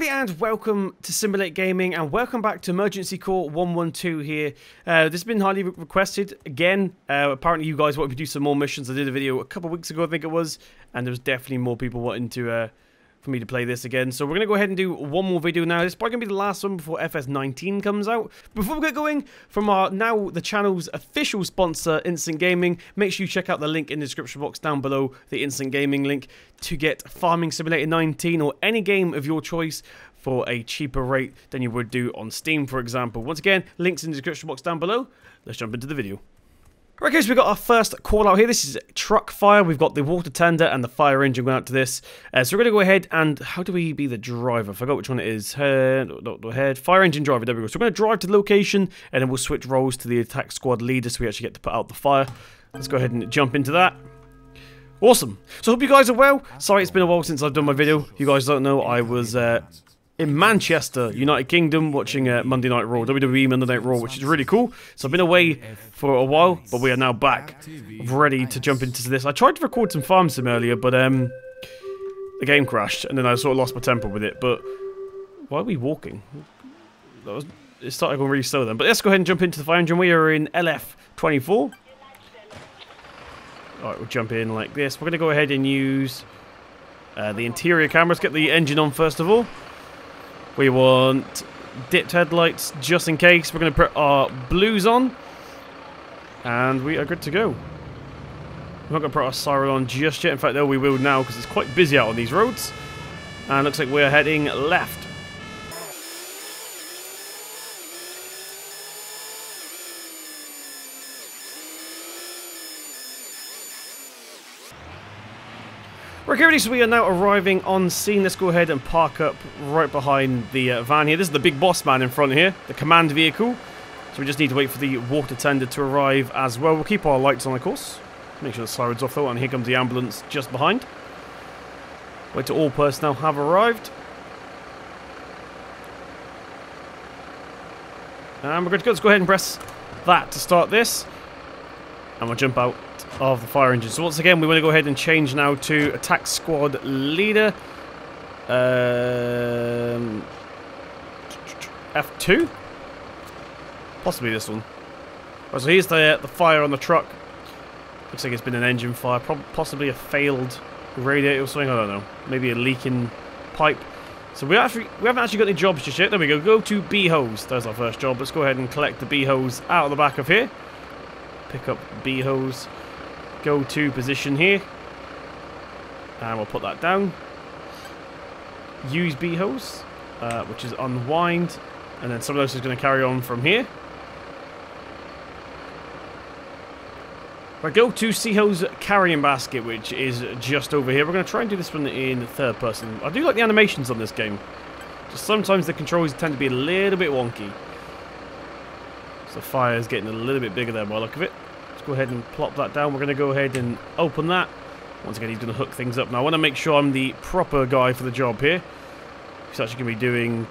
everybody and welcome to Simul8 Gaming and welcome back to Emergency Call 112 here. Uh, this has been highly re requested again. Uh, apparently you guys wanted me to do some more missions. I did a video a couple weeks ago I think it was and there was definitely more people wanting to uh, for me to play this again. So we're going to go ahead and do one more video now. This is probably going to be the last one before FS19 comes out. Before we get going, from our now the channel's official sponsor, Instant Gaming, make sure you check out the link in the description box down below, the Instant Gaming link, to get Farming Simulator 19 or any game of your choice for a cheaper rate than you would do on Steam, for example. Once again, links in the description box down below. Let's jump into the video. Right guys, we've got our first call out here. This is truck fire. We've got the water tender and the fire engine going out to this. Uh, so we're going to go ahead and, how do we be the driver? I forgot which one it is. Head, not head, fire engine driver, there we go. So we're going to drive to the location and then we'll switch roles to the attack squad leader so we actually get to put out the fire. Let's go ahead and jump into that. Awesome. So hope you guys are well. Sorry it's been a while since I've done my video. You guys don't know, I was uh, in Manchester, United Kingdom, watching uh, Monday Night Raw, WWE Monday Night Raw, which is really cool. So I've been away for a while, but we are now back, ready to jump into this. I tried to record some farm sim earlier, but um, the game crashed, and then I sort of lost my temper with it. But why are we walking? That was, it started going really slow then. But let's go ahead and jump into the fire engine. We are in LF24. Alright, we'll jump in like this. We're going to go ahead and use uh, the interior cameras. Get the engine on first of all. We want dipped headlights just in case. We're going to put our blues on. And we are good to go. We're not going to put our siren on just yet. In fact, though, we will now because it's quite busy out on these roads. And looks like we're heading left. Right, so we are now arriving on scene. Let's go ahead and park up right behind the uh, van here. This is the big boss man in front here, the command vehicle. So we just need to wait for the water tender to arrive as well. We'll keep our lights on, of course. Make sure the siren's off though, and here comes the ambulance just behind. Wait till all personnel have arrived. And we're good to go. Let's go ahead and press that to start this. And we'll jump out of the fire engine. So once again, we want to go ahead and change now to attack squad leader. Um, F2? Possibly this one. Right, so here's the, the fire on the truck. Looks like it's been an engine fire. possibly a failed radiator or something. I don't know. Maybe a leaking pipe. So we actually we haven't actually got any jobs just yet. There we go. Go to B hose. There's our first job. Let's go ahead and collect the B hose out of the back of here. Pick up B hose go-to position here. And we'll put that down. Use B-hose, uh, which is unwind. And then someone else is going to carry on from here. Right, go to C-hose carrying basket, which is just over here. We're going to try and do this one in third person. I do like the animations on this game. Just sometimes the controls tend to be a little bit wonky. So fire is getting a little bit bigger there by the look of it go ahead and plop that down. We're going to go ahead and open that. Once again, he's going to hook things up. Now, I want to make sure I'm the proper guy for the job here. He's actually going to be doing...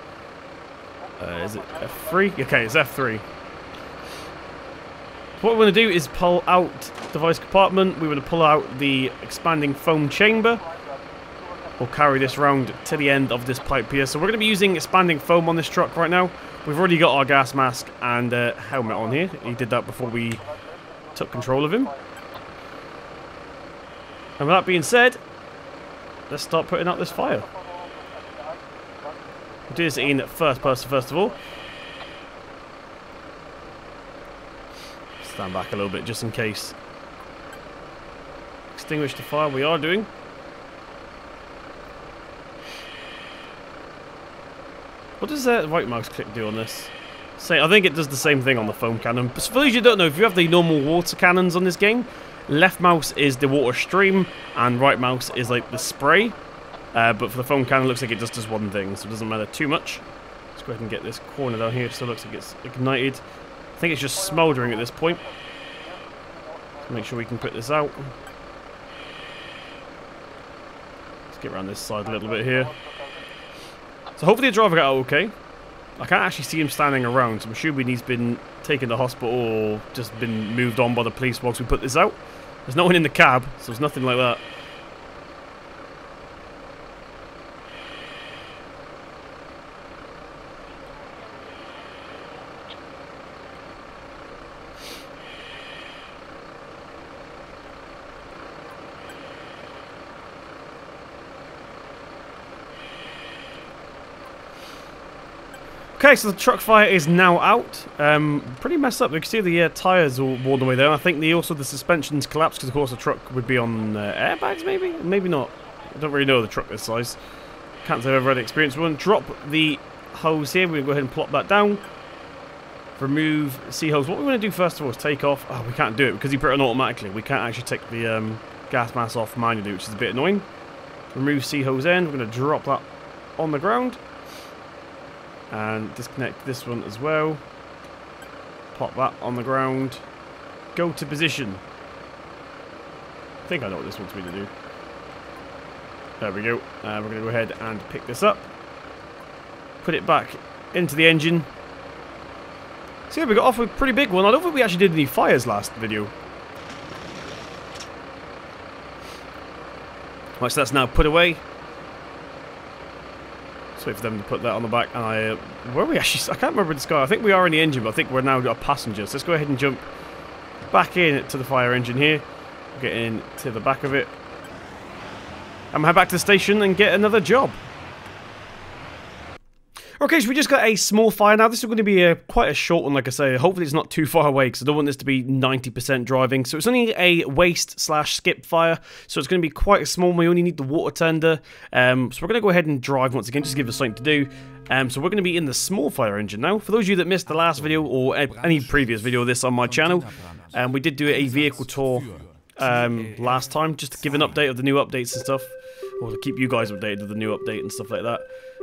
Uh, is it F3? Okay, it's F3. What we're going to do is pull out the device compartment. We're going to pull out the expanding foam chamber. We'll carry this round to the end of this pipe here. So we're going to be using expanding foam on this truck right now. We've already got our gas mask and uh, helmet on here. He did that before we took control of him. And with that being said, let's start putting out this fire. We'll do this in first person first of all. Stand back a little bit just in case. Extinguish the fire we are doing. What does that right mouse click do on this? Say, I think it does the same thing on the foam cannon. But for those you don't know, if you have the normal water cannons on this game, left mouse is the water stream, and right mouse is like the spray. Uh, but for the foam cannon, it looks like it just does one thing, so it doesn't matter too much. Let's go ahead and get this corner down here. It still looks like it's ignited. I think it's just smouldering at this point. Let's make sure we can put this out. Let's get around this side a little bit here. So hopefully the driver got out okay. I can't actually see him standing around, so I'm assuming he's been taken to hospital or just been moved on by the police whilst we put this out. There's no one in the cab, so there's nothing like that. Okay, so the truck fire is now out. Um, pretty messed up. You can see the uh, tyres all worn away there. I think the also the suspensions collapsed because of course the truck would be on uh, airbags maybe? Maybe not. I don't really know the truck this size. Can't say I've ever had experience. We're going to drop the hose here. We're going to go ahead and plop that down. Remove C-hose. What we want to do first of all is take off... Oh, we can't do it because he put it on automatically. We can't actually take the um, gas mask off manually, which is a bit annoying. Remove C-hose end. We're going to drop that on the ground and disconnect this one as well. Pop that on the ground. Go to position. I think I know what this wants me to do. There we go. Uh, we're going to go ahead and pick this up. Put it back into the engine. See we got off a pretty big one. I don't think we actually did any fires last video. Right so that's now put away wait for them to put that on the back. And I, uh, where are we actually? I can't remember the sky. I think we are in the engine, but I think we're now got a passenger. So let's go ahead and jump back in to the fire engine here. Get in to the back of it. And head back to the station and get another job. Okay, so we just got a small fire now. This is going to be a quite a short one, like I say. Hopefully it's not too far away because I don't want this to be 90% driving. So it's only a waste slash skip fire. So it's going to be quite a small. One. We only need the water tender. Um, so we're going to go ahead and drive once again, just to give us something to do. Um, so we're going to be in the small fire engine now. For those of you that missed the last video or any previous video of this on my channel, um, we did do a vehicle tour um, last time, just to give an update of the new updates and stuff. Or to keep you guys updated with the new update and stuff like that.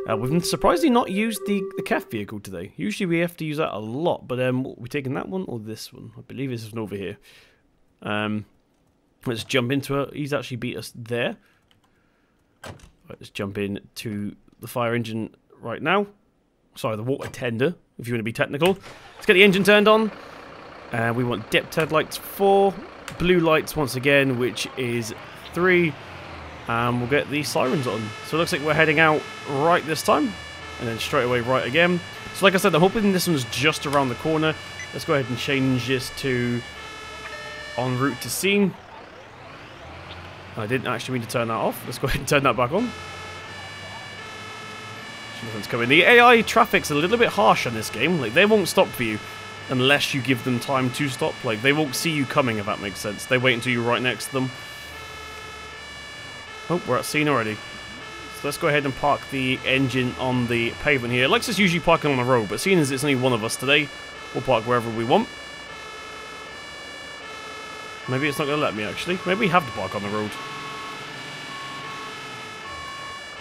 Uh, we've surprisingly not used the, the KEF vehicle today. Usually we have to use that a lot, but um, we taking that one or this one? I believe this one over here. Um, let's jump into it. He's actually beat us there. Let's jump in to the fire engine right now. Sorry, the water tender, if you want to be technical. Let's get the engine turned on. Uh, we want depth headlights 4, blue lights once again, which is 3, and we'll get the sirens on. So it looks like we're heading out right this time, and then straight away right again. So like I said, I'm hoping this one's just around the corner. Let's go ahead and change this to en route to scene. I didn't actually mean to turn that off. Let's go ahead and turn that back on. Nothing's coming. The AI traffic's a little bit harsh on this game. Like, they won't stop for you unless you give them time to stop. Like, they won't see you coming, if that makes sense. They wait until you're right next to them. Oh, we're at scene already. So let's go ahead and park the engine on the pavement here. Lexus usually parking on the road, but seeing as it's only one of us today, we'll park wherever we want. Maybe it's not going to let me, actually. Maybe we have to park on the road.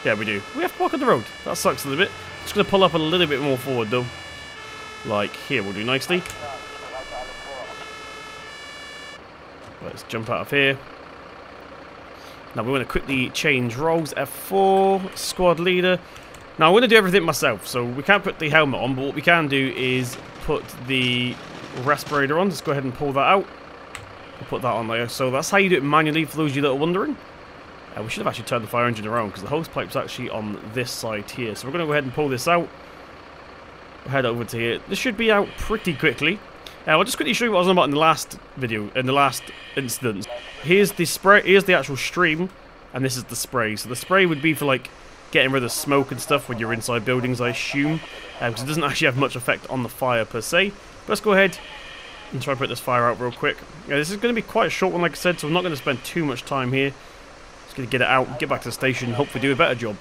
Yeah, we do. We have to park on the road. That sucks a little bit. Just going to pull up a little bit more forward, though. Like, here we'll do nicely. Let's jump out of here. Now we want to quickly change roles. F4, squad leader. Now I want to do everything myself, so we can't put the helmet on, but what we can do is put the respirator on. Let's go ahead and pull that out. We'll put that on there. So that's how you do it manually for those of you that are wondering. Uh, we should have actually turned the fire engine around because the hose pipe's actually on this side here. So we're going to go ahead and pull this out. We'll head over to here. This should be out pretty quickly. Uh, I'll just quickly show you what I was on about in the last video, in the last instance. Here's the spray, here's the actual stream, and this is the spray. So the spray would be for like getting rid of smoke and stuff when you're inside buildings, I assume, because um, it doesn't actually have much effect on the fire per se. But let's go ahead and try to put this fire out real quick. Yeah, this is going to be quite a short one, like I said, so I'm not going to spend too much time here. Just going to get it out, get back to the station, hopefully do a better job.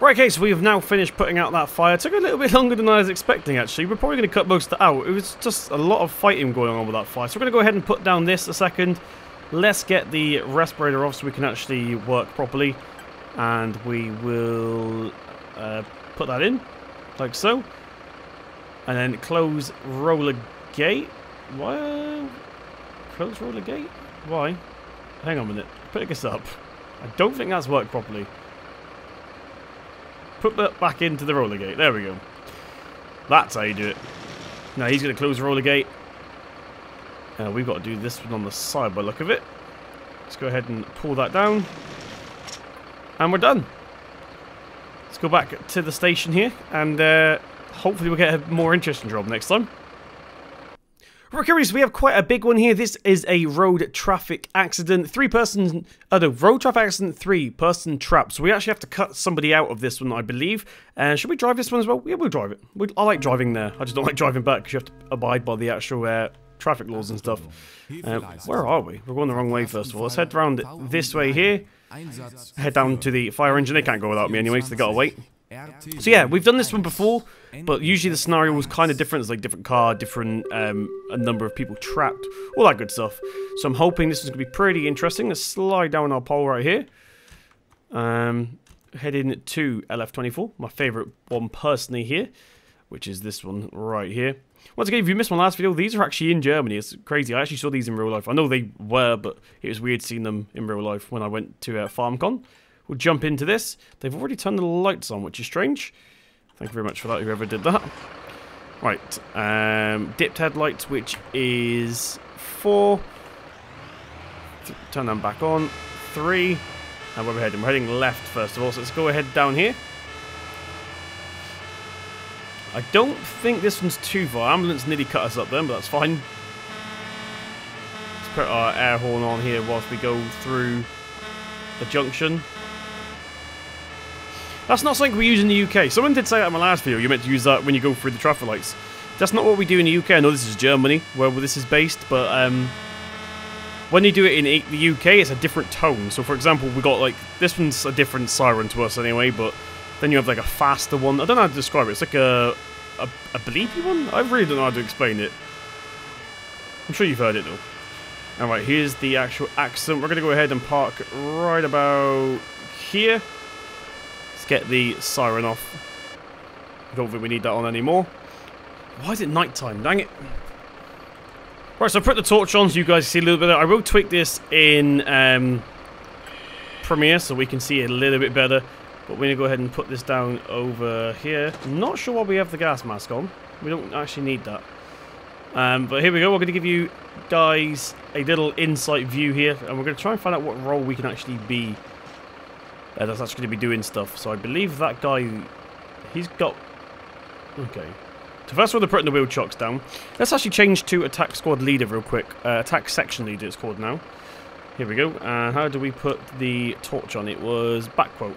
Right, okay, so we have now finished putting out that fire. It took a little bit longer than I was expecting, actually. We're probably going to cut most of it out. It was just a lot of fighting going on with that fire. So we're going to go ahead and put down this a second. Let's get the respirator off so we can actually work properly. And we will uh, put that in, like so. And then close roller gate. Why? Close roller gate? Why? Hang on a minute. Pick this up. I don't think that's worked properly. Put that back into the roller gate. There we go. That's how you do it. Now he's going to close the roller gate. Uh, we've got to do this one on the side by look of it. Let's go ahead and pull that down. And we're done. Let's go back to the station here. And uh, hopefully we'll get a more interesting job next time. Right, we have quite a big one here. This is a road traffic accident. Three person, uh, no, road traffic accident, three person trap. So we actually have to cut somebody out of this one, I believe. And uh, should we drive this one as well? Yeah, we'll drive it. We, I like driving there. I just don't like driving back because you have to abide by the actual uh, traffic laws and stuff. Uh, where are we? We're going the wrong way, first of all. Let's head around this way here. Head down to the fire engine. They can't go without me anyway, so they gotta wait. So yeah, we've done this one before, but usually the scenario was kind of different. It's like different car, different um, a number of people trapped, all that good stuff. So I'm hoping this is going to be pretty interesting. Let's slide down our pole right here. Um, heading to LF24, my favourite one personally here, which is this one right here. Once again, if you missed my last video, these are actually in Germany. It's crazy. I actually saw these in real life. I know they were, but it was weird seeing them in real life when I went to uh, FarmCon. We'll jump into this. They've already turned the lights on, which is strange. Thank you very much for that, whoever did that. Right, um, dipped headlights, which is four. Turn them back on. Three. And where we're heading? We're heading left, first of all, so let's go ahead down here. I don't think this one's too far. Ambulance nearly cut us up then, but that's fine. Let's put our air horn on here whilst we go through the junction. That's not something we use in the UK. Someone did say that in my last video. You're meant to use that when you go through the traffic lights. That's not what we do in the UK. I know this is Germany, where this is based, but um, when you do it in the UK, it's a different tone. So, for example, we got like this one's a different siren to us anyway, but then you have like a faster one. I don't know how to describe it. It's like a a, a bleepy one. I really don't know how to explain it. I'm sure you've heard it though. All right, here's the actual accident. We're gonna go ahead and park right about here get the siren off. I don't think we need that on anymore. Why is it nighttime? Dang it. Right, so I put the torch on so you guys see a little bit. I will tweak this in um, Premiere so we can see it a little bit better. But we're going to go ahead and put this down over here. not sure why we have the gas mask on. We don't actually need that. Um, but here we go. We're going to give you guys a little insight view here. And we're going to try and find out what role we can actually be uh, that's actually going to be doing stuff. So I believe that guy, he's got... Okay. So first of all, they're putting the wheel chocks down. Let's actually change to attack squad leader real quick. Uh, attack section leader it's called now. Here we go. And how do we put the torch on? It was back quote.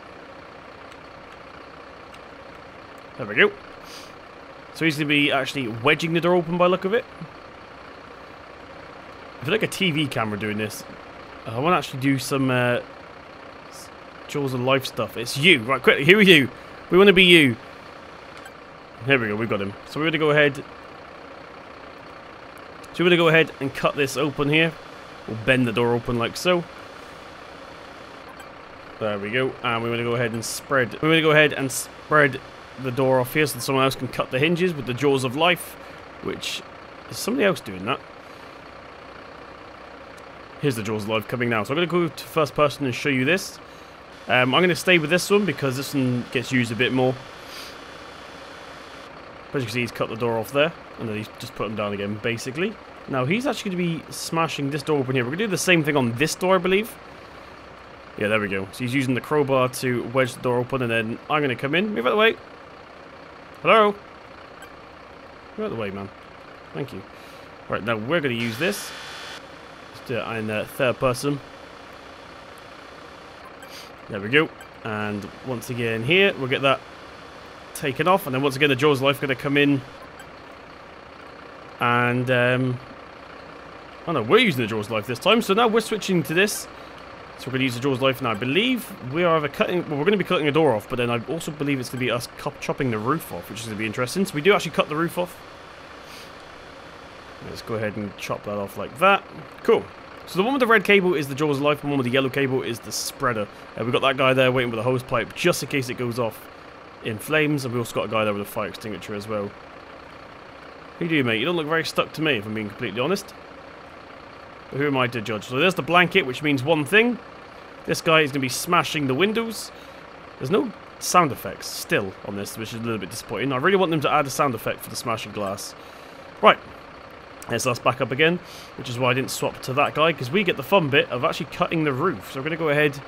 There we go. So he's going to be actually wedging the door open by look of it. I feel like a TV camera doing this. I want to actually do some uh, Jaws of Life stuff. It's you. Right, quickly, who are you? We want to be you. Here we go, we've got him. So we're going to go ahead... So we're going to go ahead and cut this open here. We'll bend the door open like so. There we go. And we're going to go ahead and spread... We're going to go ahead and spread the door off here so that someone else can cut the hinges with the Jaws of Life. Which... Is somebody else doing that? Here's the Jaws of Life coming now. So I'm going to go to first person and show you this. Um, I'm going to stay with this one because this one gets used a bit more. As you can see, he's cut the door off there. And then he's just put them down again, basically. Now, he's actually going to be smashing this door open here. We're going to do the same thing on this door, I believe. Yeah, there we go. So he's using the crowbar to wedge the door open, and then I'm going to come in. Move out of the way. Hello? Move out of the way, man. Thank you. Right, now we're going to use this. Let's do it in uh, third person. There we go. And once again here, we'll get that taken off. And then once again, the Jaws Life going to come in. And, um, oh no, we're using the Jaws Life this time. So now we're switching to this. So we're going to use the Jaws Life, and I believe we are cutting, well, we're going to be cutting a door off, but then I also believe it's going to be us chopping the roof off, which is going to be interesting. So we do actually cut the roof off. Let's go ahead and chop that off like that. Cool. So the one with the red cable is the Jaws of Life, and one with the yellow cable is the spreader. Uh, we've got that guy there waiting with a hose pipe just in case it goes off in flames, and we also got a guy there with a fire extinguisher as well. Who do you, mate? You don't look very stuck to me, if I'm being completely honest. But who am I to judge? So there's the blanket, which means one thing. This guy is going to be smashing the windows. There's no sound effects still on this, which is a little bit disappointing. I really want them to add a sound effect for the smashing glass. Right, there's us back up again, which is why I didn't swap to that guy, because we get the fun bit of actually cutting the roof. So we're going to go ahead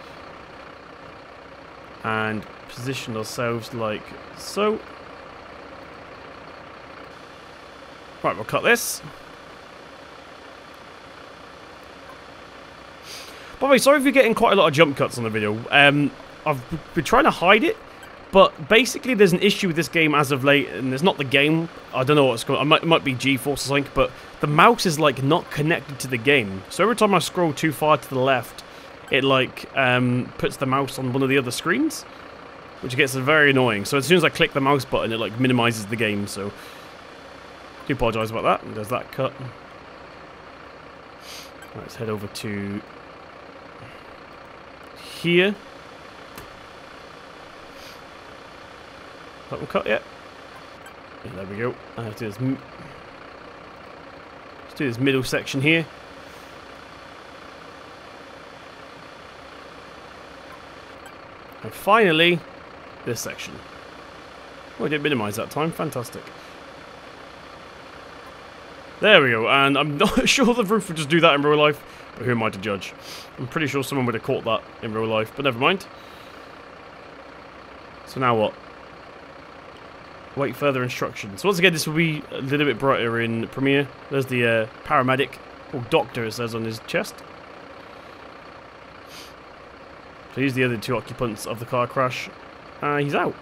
and position ourselves like so. Right, we'll cut this. By the way, sorry if you're getting quite a lot of jump cuts on the video. Um, I've been trying to hide it, but basically there's an issue with this game as of late, and it's not the game. I don't know what's going on. It might, it might be GeForce or something, but the mouse is like not connected to the game. So every time I scroll too far to the left, it like um, puts the mouse on one of the other screens, which gets very annoying. So as soon as I click the mouse button, it like minimizes the game. So I do apologise about that. There's that cut. Let's head over to here. That one cut yet? Yeah, there we go. I have to this. Let's do this middle section here. And finally, this section. Oh, I didn't minimise that time. Fantastic. There we go, and I'm not sure the roof would just do that in real life, but who am I to judge? I'm pretty sure someone would have caught that in real life, but never mind. So now what? Wait further instructions. Once again, this will be a little bit brighter in Premiere. There's the uh, paramedic, or doctor it says on his chest. So he's the other two occupants of the car crash. Uh, he's out.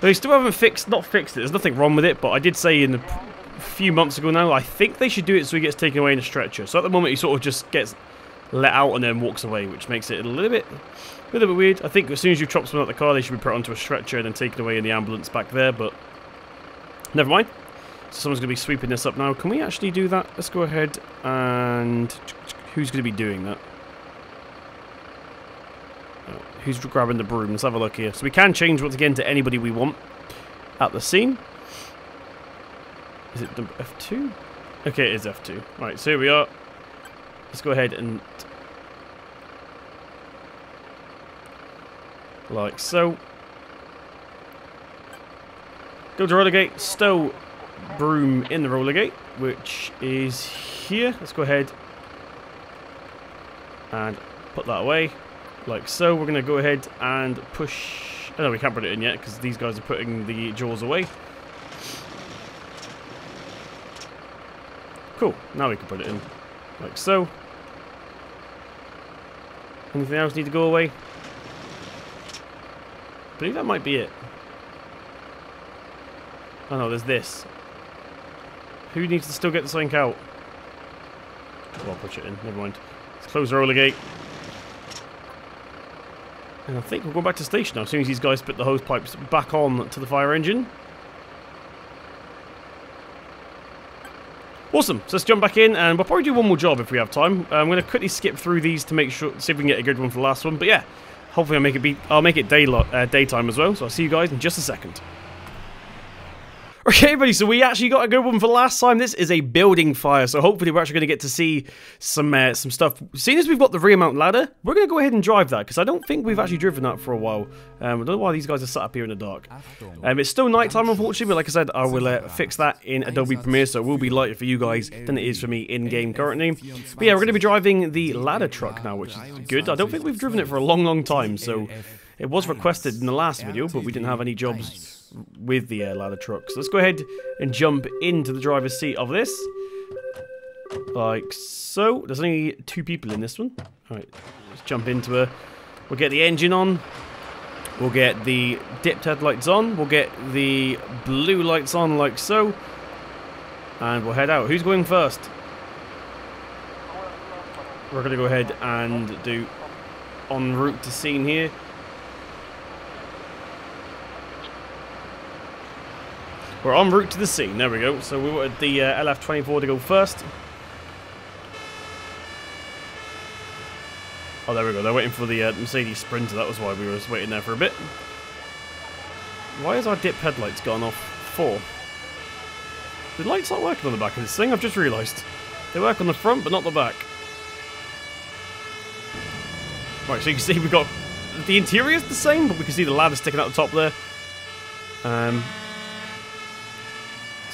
They still haven't fixed, not fixed it, there's nothing wrong with it, but I did say in a few months ago now, I think they should do it so he gets taken away in a stretcher. So at the moment he sort of just gets let out and then walks away, which makes it a little bit, a little bit weird. I think as soon as you chop someone out the car, they should be put onto a stretcher and then taken away in the ambulance back there, but never mind. So someone's going to be sweeping this up now. Can we actually do that? Let's go ahead and... Who's going to be doing that? Oh, who's grabbing the broom. Let's have a look here. So we can change once again to anybody we want at the scene. Is it F2? Okay, it is F2. Right, so here we are. Let's go ahead and... Like so. Go to roller gate, stow broom in the roller gate, which is here. Let's go ahead and put that away like so. We're going to go ahead and push... Oh, no, we can't put it in yet because these guys are putting the jaws away. Cool. Now we can put it in. Like so. Anything else need to go away? Believe that might be it. Oh no, there's this. Who needs to still get the sink out? Well, I'll push it in. Never mind. Let's close the roller gate. And I think we'll go back to station now, as soon as these guys put the hose pipes back on to the fire engine. Awesome, so let's jump back in, and we'll probably do one more job if we have time. Uh, I'm going to quickly skip through these to make sure, see if we can get a good one for the last one. But yeah, hopefully I'll make it be, I'll make it day, uh, daytime as well. So I'll see you guys in just a second. Okay, everybody, so we actually got a good one for the last time. This is a building fire, so hopefully we're actually going to get to see some uh, some stuff. Seeing as we've got the rear mount ladder, we're going to go ahead and drive that, because I don't think we've actually driven that for a while. Um, I don't know why these guys are sat up here in the dark. Um, it's still nighttime, unfortunately, but like I said, I will uh, fix that in Adobe Premiere, so it will be lighter for you guys than it is for me in-game currently. But yeah, we're going to be driving the ladder truck now, which is good. I don't think we've driven it for a long, long time, so it was requested in the last video, but we didn't have any jobs with the air ladder truck. So let's go ahead and jump into the driver's seat of this. Like so. There's only two people in this one. Alright, let's jump into her. We'll get the engine on. We'll get the dipped headlights on. We'll get the blue lights on like so. And we'll head out. Who's going first? We're going to go ahead and do en route to scene here. We're en route to the scene. There we go. So we wanted the uh, LF24 to go first. Oh, there we go. They're waiting for the uh, Mercedes Sprinter. That was why we were waiting there for a bit. Why is our dip headlights gone off four? The lights aren't working on the back of this thing. I've just realised. They work on the front, but not the back. Right, so you can see we've got... The interior is the same, but we can see the ladder sticking out the top there. Um,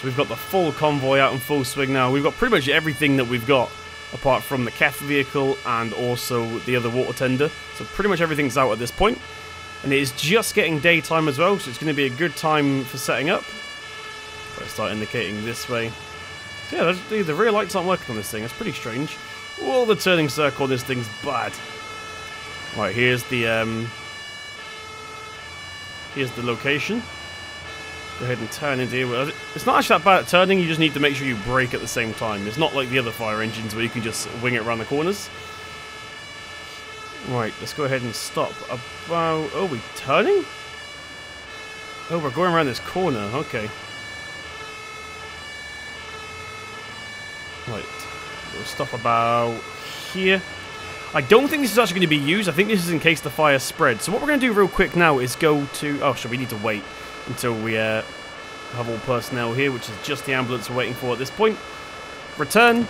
we've got the full convoy out in full swing now. We've got pretty much everything that we've got, apart from the KEF vehicle and also the other water tender. So pretty much everything's out at this point. And it is just getting daytime as well, so it's going to be a good time for setting up. Let's start indicating this way. So yeah, the rear lights aren't working on this thing. It's pretty strange. Oh, the turning circle on this thing's bad. Right, here's the um, here's the location. Go ahead and turn into here. It's not actually that bad at turning, you just need to make sure you brake at the same time. It's not like the other fire engines where you can just wing it around the corners. Right, let's go ahead and stop about... Oh, we turning? Oh, we're going around this corner. Okay. Right. We'll stop about here. I don't think this is actually going to be used. I think this is in case the fire spreads. So what we're going to do real quick now is go to... Oh, sure, we need to wait until we uh, have all personnel here, which is just the ambulance we're waiting for at this point. Return.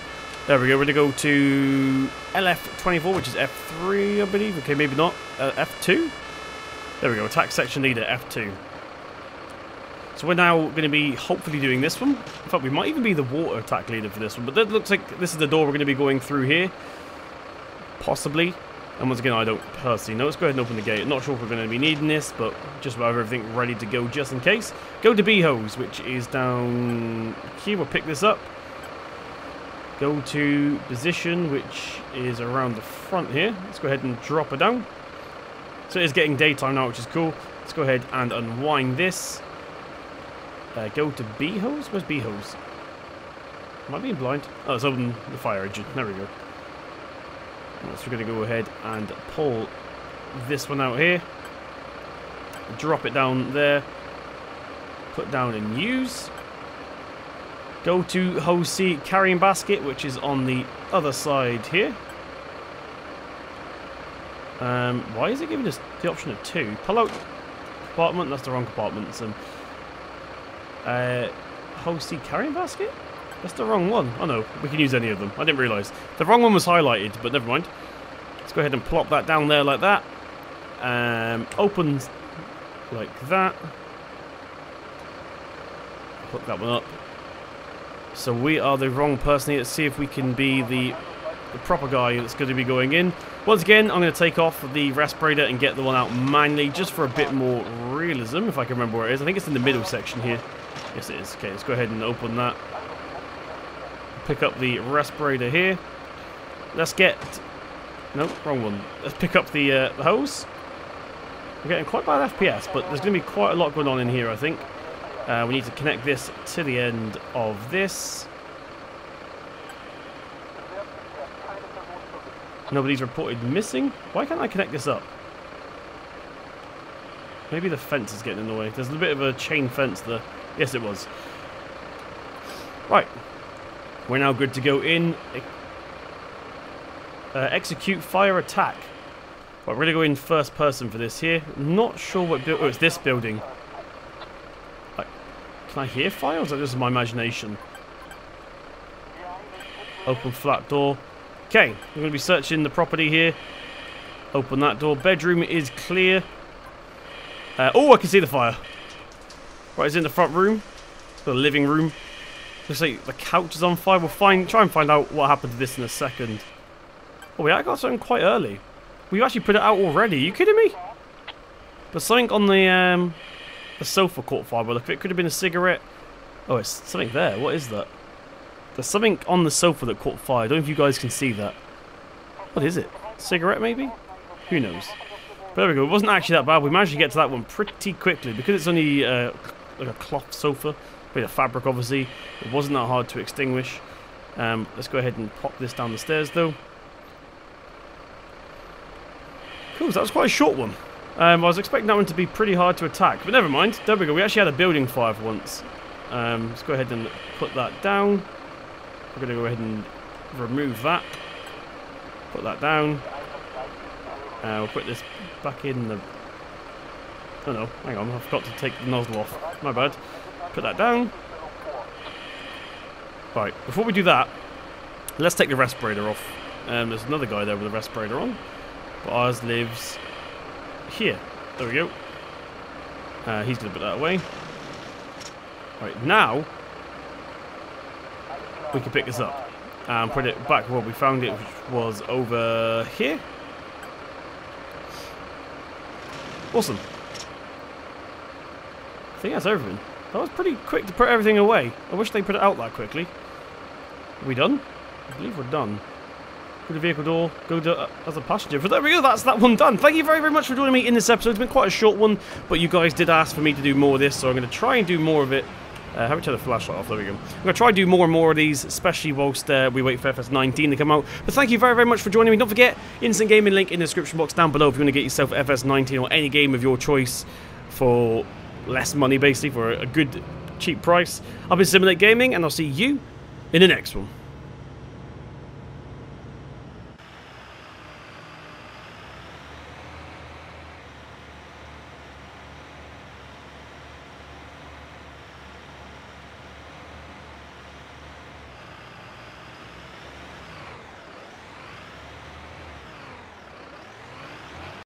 There we go. We're going to go to LF24, which is F3, I believe. Okay, maybe not. Uh, F2? There we go. Attack section leader, F2. So we're now going to be hopefully doing this one. In fact, we might even be the water attack leader for this one. But that looks like this is the door we're going to be going through here. Possibly. And once again, I don't personally know. Let's go ahead and open the gate. Not sure if we're going to be needing this, but just about everything ready to go just in case. Go to B-hose, which is down here. We'll pick this up. Go to position, which is around the front here. Let's go ahead and drop it down. So it is getting daytime now, which is cool. Let's go ahead and unwind this. Uh, go to B-hose? Where's B-hose? Am I being blind? Oh, it's open the fire engine. There we go. So we're going to go ahead and pull this one out here. Drop it down there. Put down in use. Go to hose carrying basket, which is on the other side here. Um, why is it giving us the option of two? Pull out compartment, that's the wrong compartment. Some uh, hose carrying basket? That's the wrong one. Oh no, we can use any of them. I didn't realise. The wrong one was highlighted, but never mind. Let's go ahead and plop that down there like that. Um, opens like that. Hook that one up. So we are the wrong person here. Let's see if we can be the, the proper guy that's going to be going in. Once again, I'm going to take off the respirator and get the one out manually just for a bit more realism, if I can remember where it is. I think it's in the middle section here. Yes, it is. Okay, let's go ahead and open that pick up the respirator here. Let's get... Nope, wrong one. Let's pick up the, uh, the hose. We're getting quite bad FPS, but there's going to be quite a lot going on in here, I think. Uh, we need to connect this to the end of this. Nobody's reported missing. Why can't I connect this up? Maybe the fence is getting in the way. There's a bit of a chain fence there. Yes, it was. Right. We're now good to go in. Uh, execute fire attack. Right, we're going to go in first person for this here. Not sure what... Oh, it's this building. Like, can I hear fire or is that just my imagination? Open flat door. Okay, we're going to be searching the property here. Open that door. Bedroom is clear. Uh, oh, I can see the fire. Right, it's in the front room. The living room. Looks like the couch is on fire. We'll find, try and find out what happened to this in a second. Oh, we I got something quite early. We actually put it out already. Are you kidding me? But something on the um, the sofa caught fire. But it could have been a cigarette. Oh, it's something there. What is that? There's something on the sofa that caught fire. I don't know if you guys can see that. What is it? Cigarette, maybe? Who knows? But there we go. It wasn't actually that bad. We managed to get to that one pretty quickly. Because it's only uh, like a cloth sofa, bit of fabric obviously. It wasn't that hard to extinguish. Um, let's go ahead and pop this down the stairs though. Cool, that was quite a short one. Um, I was expecting that one to be pretty hard to attack, but never mind. There we go. We actually had a building fire for once. Um, let's go ahead and put that down. We're going to go ahead and remove that. Put that down. Uh, we'll put this back in the... Oh no, hang on, I forgot to take the nozzle off. My bad. Put that down. Right, before we do that, let's take the respirator off. Um, there's another guy there with a respirator on. But ours lives here. There we go. Uh, he's going to put that away. Right, now we can pick this up and put it back where we found it, which was over here. Awesome. I think that's everything. That was pretty quick to put everything away. I wish they put it out that quickly. Are we done? I believe we're done. Go to vehicle door. Go to, uh, as a passenger. But there we go. That's that one done. Thank you very, very much for joining me in this episode. It's been quite a short one, but you guys did ask for me to do more of this, so I'm going to try and do more of it. Uh, have we turn the flashlight off? There we go. I'm going to try and do more and more of these, especially whilst uh, we wait for FS 19 to come out. But thank you very, very much for joining me. Don't forget, instant gaming link in the description box down below if you want to get yourself FS 19 or any game of your choice for less money, basically, for a good, cheap price. I've been Simul8 Gaming, and I'll see you in the next one.